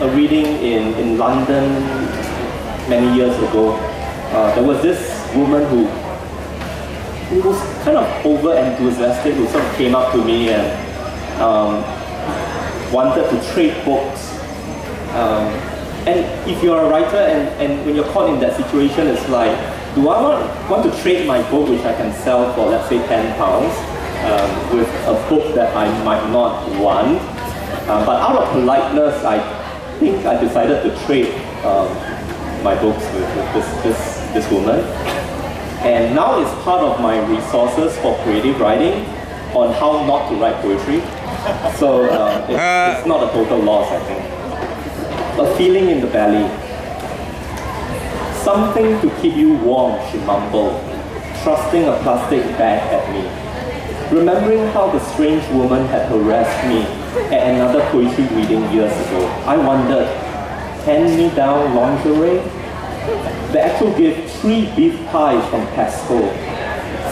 a reading in, in London many years ago. Uh, there was this woman who, who was kind of over enthusiastic, who sort of came up to me and um, wanted to trade books. Um, and if you're a writer and, and when you're caught in that situation, it's like, do I want, want to trade my book, which I can sell for, let's say, 10 pounds, um, with a book that I might not want? Uh, but out of politeness, I think I decided to trade um, my books with, with this, this, this woman. And now it's part of my resources for creative writing on how not to write poetry. So uh, it's, it's not a total loss, I think. A feeling in the belly. Something to keep you warm, she mumbled, thrusting a plastic bag at me. Remembering how the strange woman had harassed me at another poetry reading years ago, I wondered, hand-me-down lingerie? The actual gift, three beef pies from Tesco.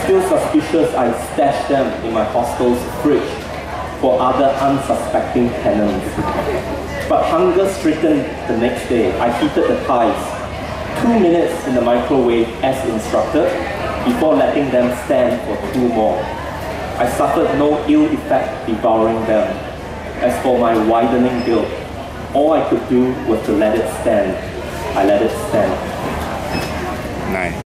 Still suspicious, I stashed them in my hostel's fridge for other unsuspecting tenants. But hunger stricken the next day, I heated the pies. Two minutes in the microwave as instructed, before letting them stand for two more. I suffered no ill effect devouring them. As for my widening guilt, all I could do was to let it stand.